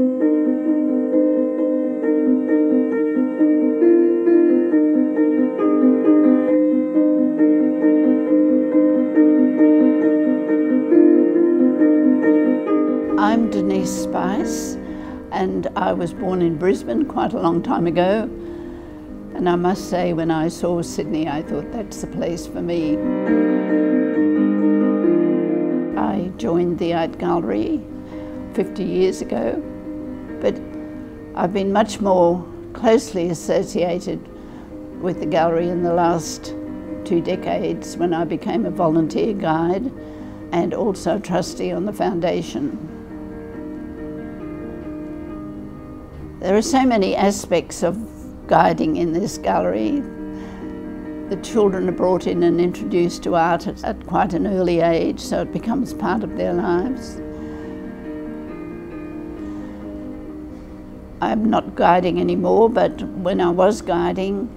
I'm Denyse Spice and I was born in Brisbane quite a long time ago and I must say when I saw Sydney I thought that's the place for me. I joined the art gallery 50 years ago but I've been much more closely associated with the gallery in the last two decades when I became a volunteer guide and also trustee on the foundation. There are so many aspects of guiding in this gallery. The children are brought in and introduced to art at, at quite an early age, so it becomes part of their lives. I'm not guiding anymore, but when I was guiding,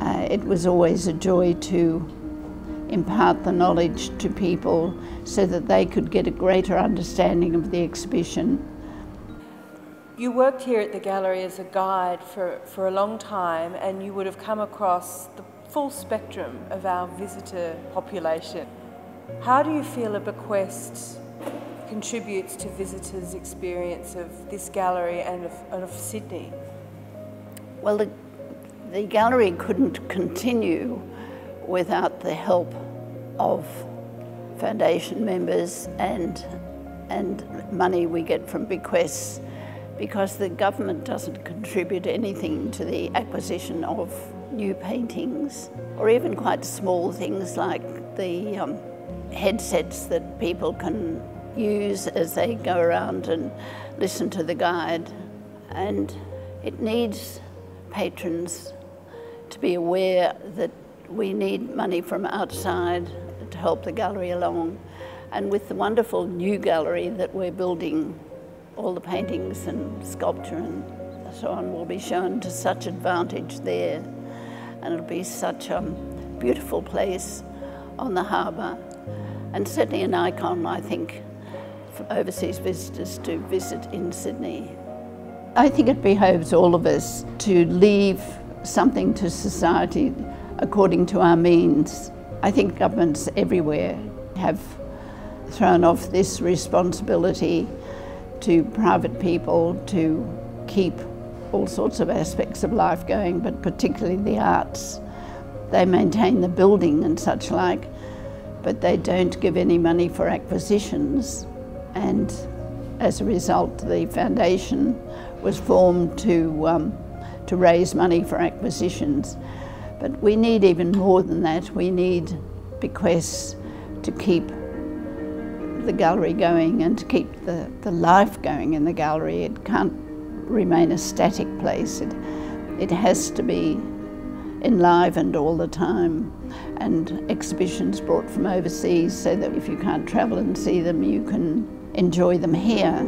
uh, it was always a joy to impart the knowledge to people so that they could get a greater understanding of the exhibition. You worked here at the gallery as a guide for, for a long time and you would have come across the full spectrum of our visitor population. How do you feel a bequest contributes to visitors' experience of this gallery and of, and of Sydney? Well, the, the gallery couldn't continue without the help of foundation members and, and money we get from bequests because the government doesn't contribute anything to the acquisition of new paintings or even quite small things like the um, headsets that people can use as they go around and listen to the guide. And it needs patrons to be aware that we need money from outside to help the gallery along. And with the wonderful new gallery that we're building all the paintings and sculpture and so on will be shown to such advantage there. And it'll be such a beautiful place on the harbour and certainly an icon, I think, overseas visitors to visit in Sydney. I think it behoves all of us to leave something to society according to our means. I think governments everywhere have thrown off this responsibility to private people to keep all sorts of aspects of life going, but particularly the arts. They maintain the building and such like, but they don't give any money for acquisitions. And as a result, the foundation was formed to, um, to raise money for acquisitions. But we need even more than that. We need bequests to keep the gallery going and to keep the, the life going in the gallery. It can't remain a static place. It, it has to be enlivened all the time and exhibitions brought from overseas so that if you can't travel and see them, you can enjoy them here.